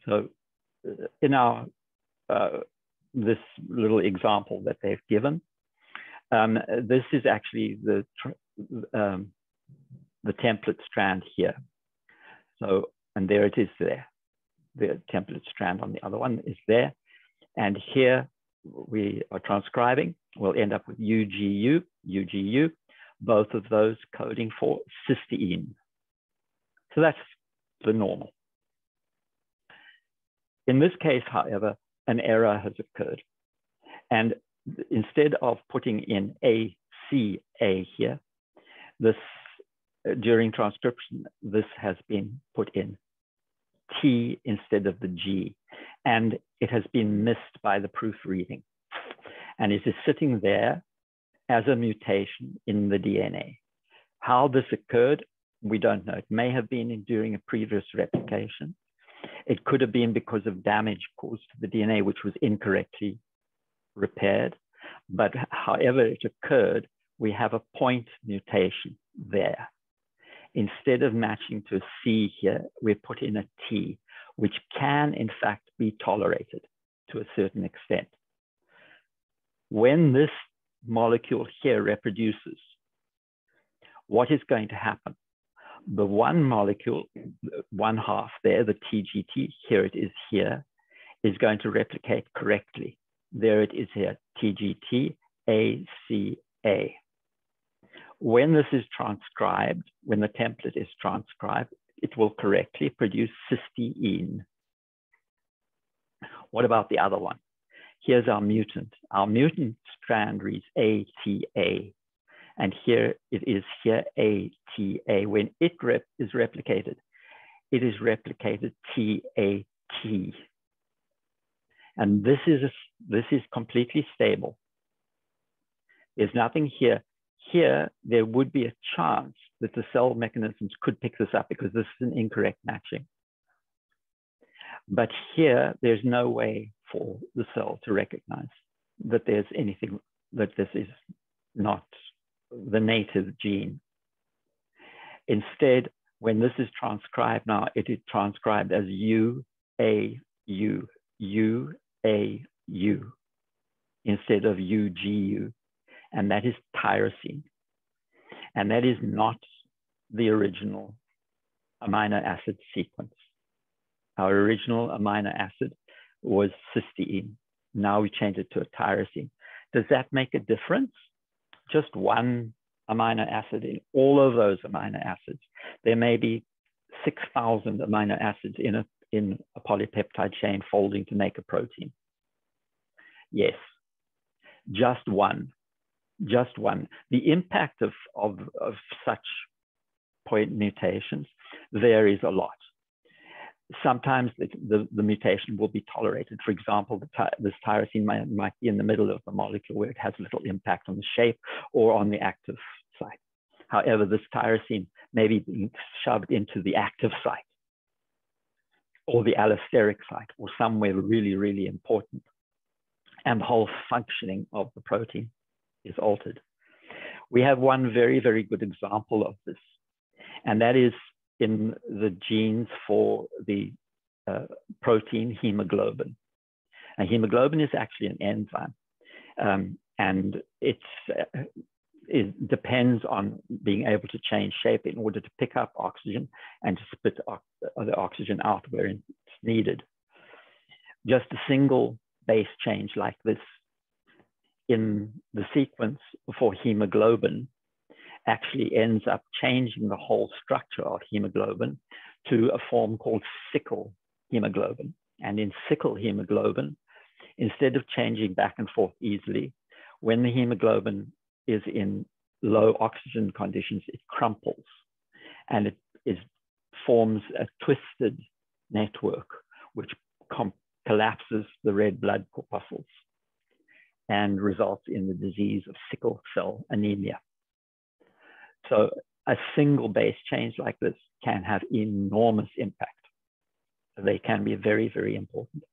So uh, in our uh, this little example that they've given, um, this is actually the um, the template strand here. So and there it is there. The template strand on the other one is there. And here we are transcribing. We'll end up with UGU, UGU, both of those coding for cysteine. So that's the normal. In this case, however, an error has occurred. And instead of putting in ACA here, this during transcription, this has been put in T instead of the G, and it has been missed by the proofreading. And it is sitting there as a mutation in the DNA. How this occurred, we don't know. It may have been during a previous replication. It could have been because of damage caused to the DNA, which was incorrectly repaired. But however it occurred, we have a point mutation there. Instead of matching to a C here, we put in a T, which can in fact be tolerated to a certain extent. When this molecule here reproduces, what is going to happen? The one molecule, one half there, the TGT, here it is here, is going to replicate correctly. There it is here, TGT, ACA. When this is transcribed, when the template is transcribed, it will correctly produce cysteine. What about the other one? Here's our mutant. Our mutant strand reads ATA, and here it is here ATA. When it rep is replicated, it is replicated TAT. And this is, a, this is completely stable. There's nothing here. Here, there would be a chance that the cell mechanisms could pick this up because this is an incorrect matching. But here, there's no way for the cell to recognize that there's anything, that this is not the native gene. Instead, when this is transcribed now, it is transcribed as U, A, U, U, A, U, instead of U, G, U, and that is tyrosine. And that is not the original amino acid sequence. Our original amino acid was cysteine. Now we change it to a tyrosine. Does that make a difference? Just one amino acid in all of those amino acids. There may be 6,000 amino acids in a, in a polypeptide chain folding to make a protein. Yes, just one, just one. The impact of, of, of such point mutations varies a lot sometimes the, the, the, mutation will be tolerated. For example, ty this tyrosine might, might, be in the middle of the molecule where it has little impact on the shape or on the active site. However, this tyrosine may be being shoved into the active site or the allosteric site or somewhere really, really important. And the whole functioning of the protein is altered. We have one very, very good example of this, and that is in the genes for the uh, protein hemoglobin. And hemoglobin is actually an enzyme, um, and it's, uh, it depends on being able to change shape in order to pick up oxygen and to spit the oxygen out where it's needed. Just a single base change like this in the sequence for hemoglobin actually ends up changing the whole structure of hemoglobin to a form called sickle hemoglobin. And in sickle hemoglobin, instead of changing back and forth easily, when the hemoglobin is in low oxygen conditions, it crumples and it is, forms a twisted network which collapses the red blood corpuscles and results in the disease of sickle cell anemia. So a single base change like this can have enormous impact. They can be very, very important.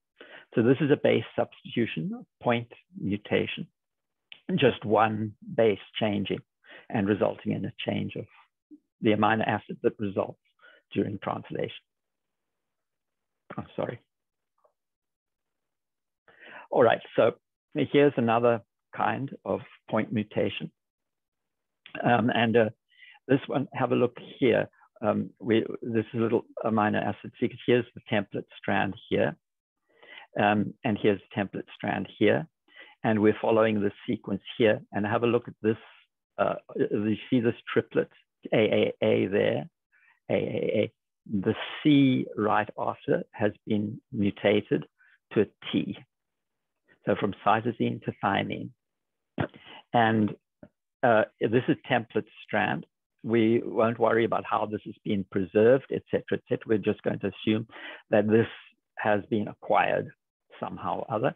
So this is a base substitution, point mutation, just one base changing and resulting in a change of the amino acid that results during translation. Oh, sorry. All right, so here's another kind of point mutation. Um, and uh, this one, have a look here. Um, we, this is a little amino acid sequence. Here's the template strand here. Um, and here's the template strand here. And we're following this sequence here. And have a look at this. Uh, you see this triplet, AAA there, AAA. The C right after has been mutated to a T. So from cytosine to thymine. And uh, this is template strand. We won't worry about how this has been preserved, et cetera, et cetera. We're just going to assume that this has been acquired somehow or other.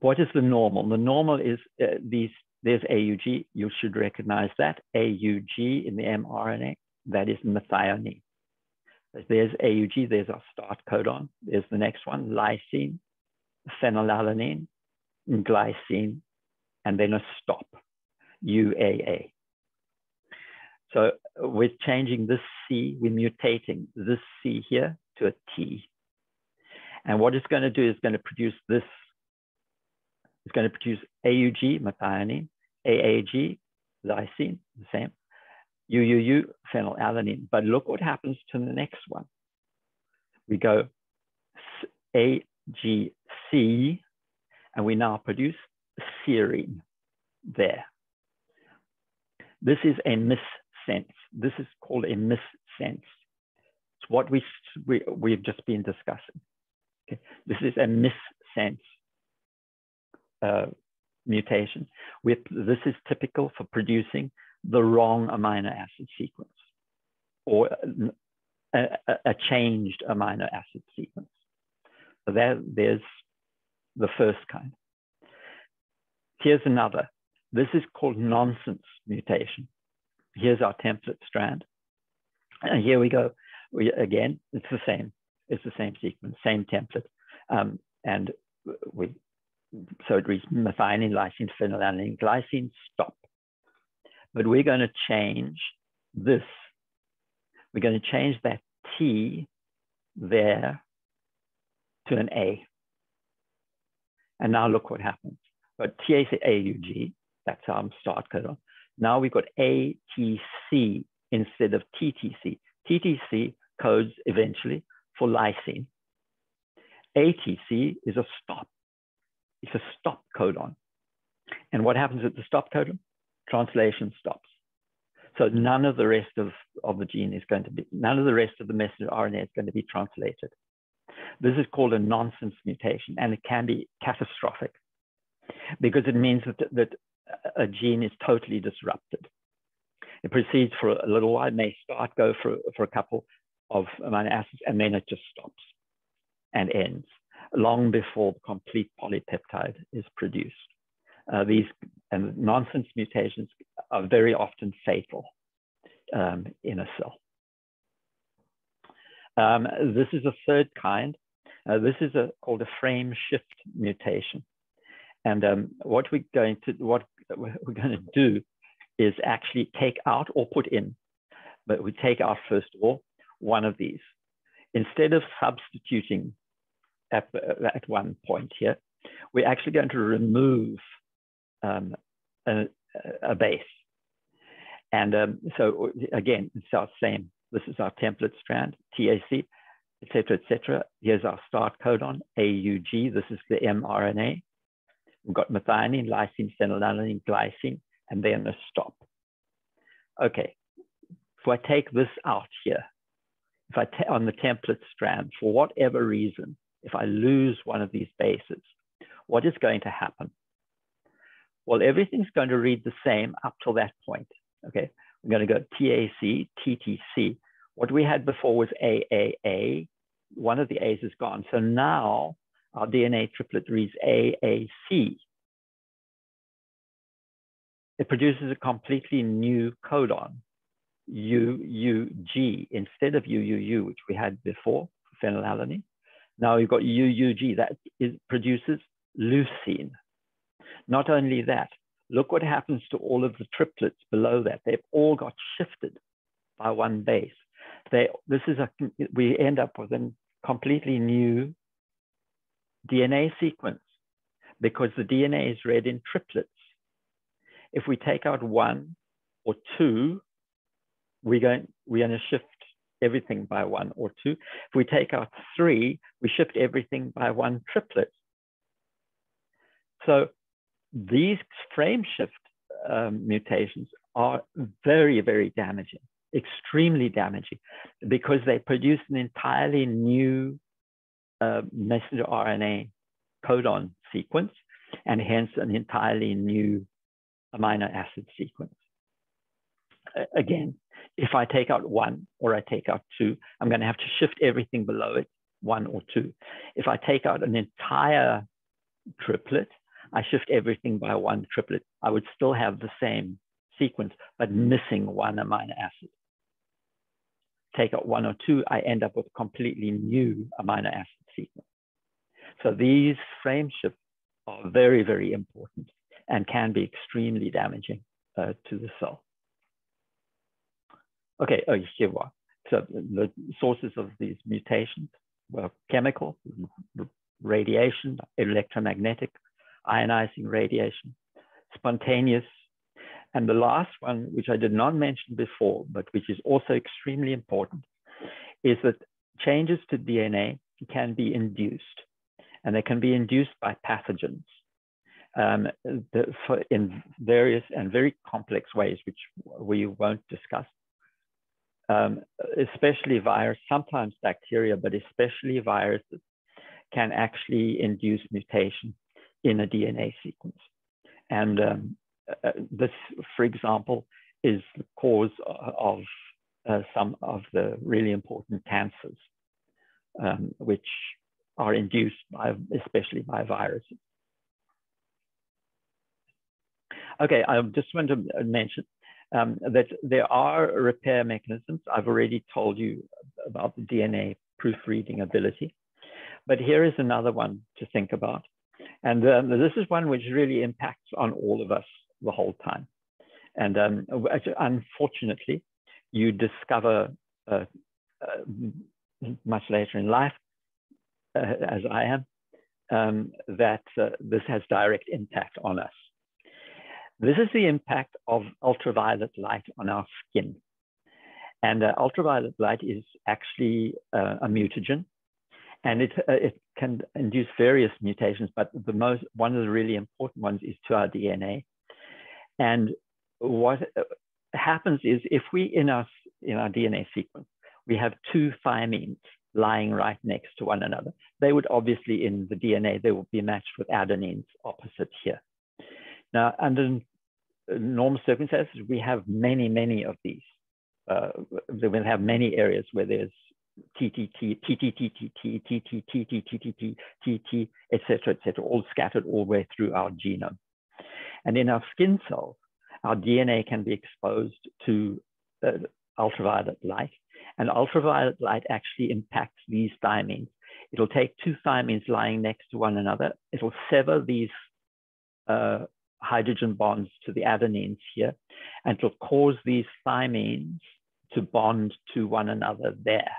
What is the normal? The normal is uh, these, there's AUG, you should recognize that. AUG in the mRNA, that is methionine. There's AUG, there's our start codon. There's the next one, lysine, phenylalanine, glycine, and then a stop, UAA. So we're changing this C, we're mutating this C here to a T. And what it's going to do is going to produce this, it's going to produce AUG, methionine, AAG, lysine, the same, UUU, phenylalanine. But look what happens to the next one. We go AGC, and we now produce serine there. This is a missense. This is called a missense. It's what we, we, we've just been discussing. Okay. This is a missense uh, mutation. With, this is typical for producing the wrong amino acid sequence or a, a changed amino acid sequence. There, there's the first kind. Here's another. This is called nonsense mutation. Here's our template strand. And here we go. We, again, it's the same. It's the same sequence, same template. Um, and we, so it reads methionine, lysine, phenylalanine, glycine, stop. But we're going to change this. We're going to change that T there to an A. And now look what happens. But TAC-AUG, that's our start codon. Now we've got ATC instead of TTC. TTC codes eventually for lysine. ATC is a stop. It's a stop codon. And what happens at the stop codon? Translation stops. So none of the rest of, of the gene is going to be, none of the rest of the messenger RNA is going to be translated. This is called a nonsense mutation, and it can be catastrophic because it means that, that a gene is totally disrupted. It proceeds for a little while, may start, go for, for a couple of amino acids, and then it just stops and ends long before the complete polypeptide is produced. Uh, these and nonsense mutations are very often fatal um, in a cell. Um, this is a third kind. Uh, this is a, called a frame shift mutation. And um, what we're going to what we're going to do is actually take out or put in, but we take out first of all one of these. Instead of substituting at, at one point here, we're actually going to remove um, a, a, base. And um, so again, it's our same. This is our template strand, TAC, et cetera, et cetera. Here's our start codon, AUG. This is the mRNA. We've got methionine, lysine, phenylalanine, glycine, and then a stop. Okay, if I take this out here, if I on the template strand, for whatever reason, if I lose one of these bases, what is going to happen? Well, everything's going to read the same up till that point. Okay, we're going to go TAC, TTC. What we had before was AAA. One of the A's is gone. So now our DNA triplet reads AAC. It produces a completely new codon, UUG, instead of UUU, which we had before, for phenylalanine. Now you've got UUG that is, produces leucine. Not only that, look what happens to all of the triplets below that. They've all got shifted by one base. They, this is a, we end up with a completely new DNA sequence because the DNA is read in triplets. If we take out one or two, we're going, we're going to shift everything by one or two. If we take out three, we shift everything by one triplet. So these frame shift um, mutations are very, very damaging, extremely damaging, because they produce an entirely new uh, messenger RNA codon sequence, and hence an entirely new amino acid sequence. Again, if I take out one or I take out two, I'm going to have to shift everything below it, one or two. If I take out an entire triplet, I shift everything by one triplet. I would still have the same sequence, but missing one amino acid. Take out one or two, I end up with a completely new amino acid sequence. So these frame shifts are very, very important and can be extremely damaging uh, to the cell. Okay, oh, Shiva. So the sources of these mutations were chemical, radiation, electromagnetic, ionizing radiation, spontaneous. And the last one, which I did not mention before, but which is also extremely important, is that changes to DNA can be induced, and they can be induced by pathogens um, the, in various and very complex ways, which we won't discuss. Um, especially virus, sometimes bacteria, but especially viruses can actually induce mutation in a DNA sequence. And um, uh, this, for example, is the cause of uh, some of the really important cancers, um, which are induced by, especially by viruses. Okay, I just want to mention um, that there are repair mechanisms. I've already told you about the DNA proofreading ability, but here is another one to think about. And um, this is one which really impacts on all of us the whole time. And um, unfortunately, you discover uh, uh, much later in life, uh, as I am, um, that uh, this has direct impact on us. This is the impact of ultraviolet light on our skin. And uh, ultraviolet light is actually uh, a mutagen and it, it can induce various mutations, but the most, one of the really important ones is to our DNA. And what uh, happens is if we, in our, in our DNA sequence, we have two thymines lying right next to one another, they would obviously in the DNA, they will be matched with adenines opposite here. Now, under normal circumstances, we have many, many of these. Uh, we'll have many areas where there's TTT, TTT, TTT, TT, T T, T T, T T, etc., etc., all scattered all the way through our genome. And in our skin cells, our DNA can be exposed to uh, ultraviolet light, and ultraviolet light actually impacts these thymines. It'll take two thymines lying next to one another. It'll sever these uh, hydrogen bonds to the adenines here, and it'll cause these thymines to bond to one another there.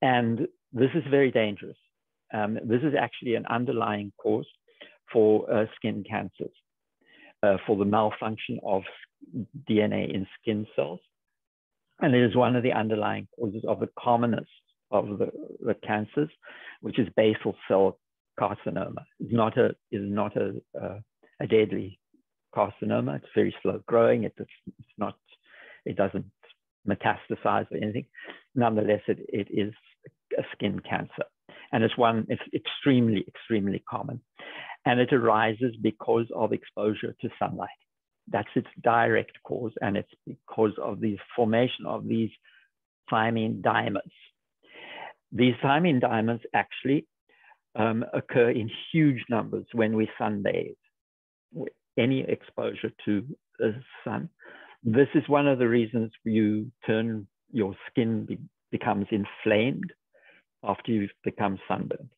And this is very dangerous. Um, this is actually an underlying cause for uh, skin cancers, uh, for the malfunction of DNA in skin cells. And it is one of the underlying causes of the commonest of the, the cancers, which is basal cell carcinoma. It's not a, is not a, uh, a deadly carcinoma. It's very slow growing. It, it's, it's not, it doesn't metastasize or anything. Nonetheless, it, it is a skin cancer. And it's one, it's extremely, extremely common. And it arises because of exposure to sunlight. That's its direct cause, and it's because of the formation of these thymine dimers. These thymine dimers actually um, occur in huge numbers when we sunbathe. Any exposure to the sun. This is one of the reasons you turn your skin be, becomes inflamed after you've become sunburned.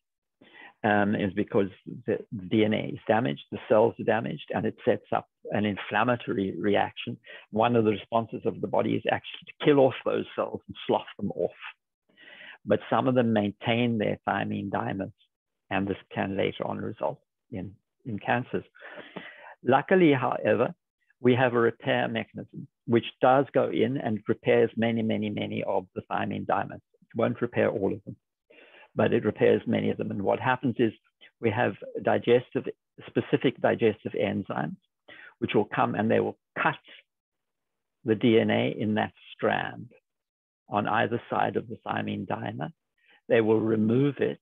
Um, is because the DNA is damaged, the cells are damaged, and it sets up an inflammatory reaction. One of the responses of the body is actually to kill off those cells and slough them off. But some of them maintain their thymine dimers, and this can later on result in, in cancers. Luckily, however, we have a repair mechanism which does go in and repairs many, many, many of the thymine dimers. It won't repair all of them, but it repairs many of them. And what happens is we have digestive, specific digestive enzymes, which will come and they will cut the DNA in that strand on either side of the thymine dimer. They will remove it,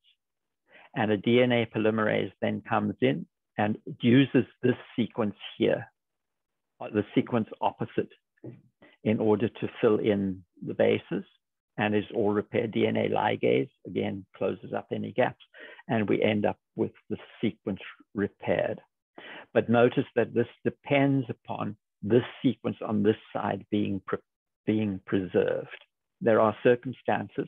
and a DNA polymerase then comes in and uses this sequence here, the sequence opposite in order to fill in the bases and is all repaired. DNA ligase, again, closes up any gaps, and we end up with the sequence repaired. But notice that this depends upon this sequence on this side being, pre being preserved. There are circumstances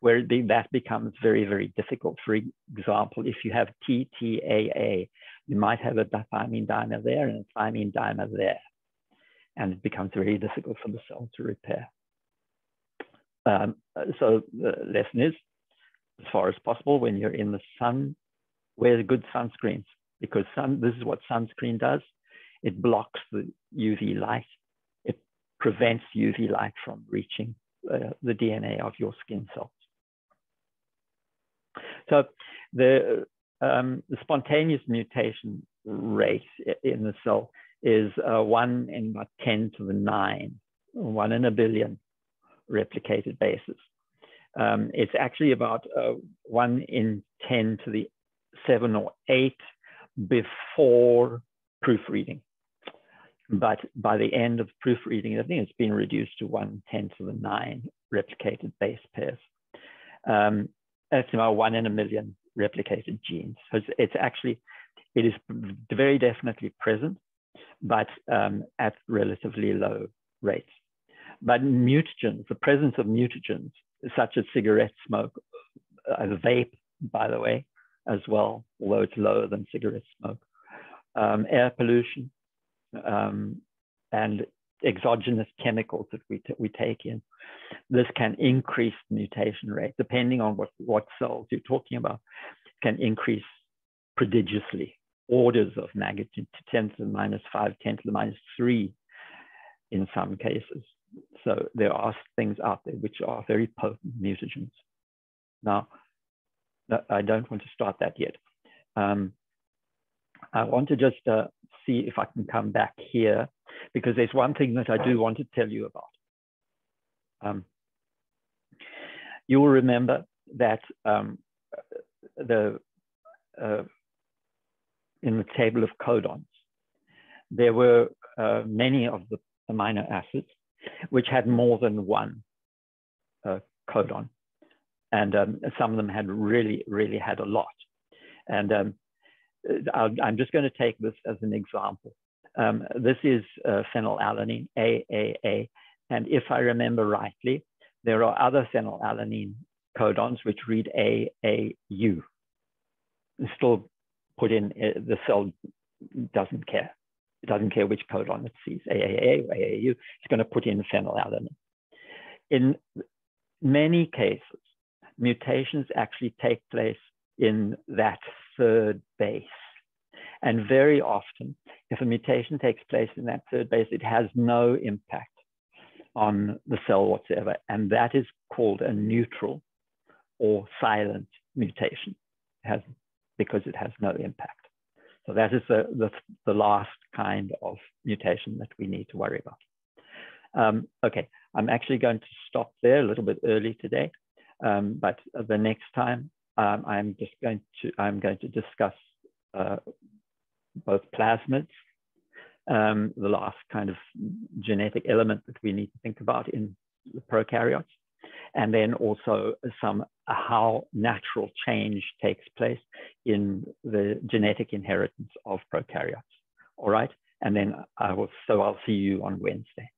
where that becomes very, very difficult. For example, if you have TTAA, you might have a thymine dimer there and a thymine dimer there and it becomes very difficult for the cell to repair. Um, so the lesson is, as far as possible, when you're in the sun, wear good sunscreens because sun, this is what sunscreen does. It blocks the UV light. It prevents UV light from reaching uh, the DNA of your skin cells. So the, um, the spontaneous mutation rate in the cell is uh, one in about 10 to the nine, one in a billion replicated bases. Um, it's actually about uh, one in 10 to the seven or eight before proofreading. But by the end of proofreading, I think it's been reduced to one 10 to the nine replicated base pairs. Um, that's about one in a million replicated genes. So it's, it's actually, it is very definitely present but um, at relatively low rates. But mutagens, the presence of mutagens, such as cigarette smoke, uh, vape, by the way, as well, although it's lower than cigarette smoke, um, air pollution, um, and exogenous chemicals that we, we take in. This can increase mutation rate, depending on what, what cells you're talking about, can increase prodigiously orders of magnitude to 10 to the minus 5, 10 to the minus 3 in some cases. So there are things out there which are very potent mutagens. Now, I don't want to start that yet. Um, I want to just uh, see if I can come back here because there's one thing that I do want to tell you about. Um, you will remember that um, the uh, in the table of codons. There were uh, many of the amino acids which had more than one uh, codon. And um, some of them had really, really had a lot. And um, I'm just going to take this as an example. Um, this is uh, phenylalanine, AAA. And if I remember rightly, there are other phenylalanine codons which read AAU. Still put in, uh, the cell doesn't care. It doesn't care which codon it sees, AAA or AAU. It's going to put in phenylalanine. In many cases, mutations actually take place in that third base. And very often, if a mutation takes place in that third base, it has no impact on the cell whatsoever. And that is called a neutral or silent mutation. It has because it has no impact. So that is the, the, the last kind of mutation that we need to worry about. Um, okay, I'm actually going to stop there a little bit early today, um, but the next time um, I'm just going to I'm going to discuss uh, both plasmids, um, the last kind of genetic element that we need to think about in the prokaryotes, and then also some how natural change takes place in the genetic inheritance of prokaryotes. All right, and then I will. So I'll see you on Wednesday.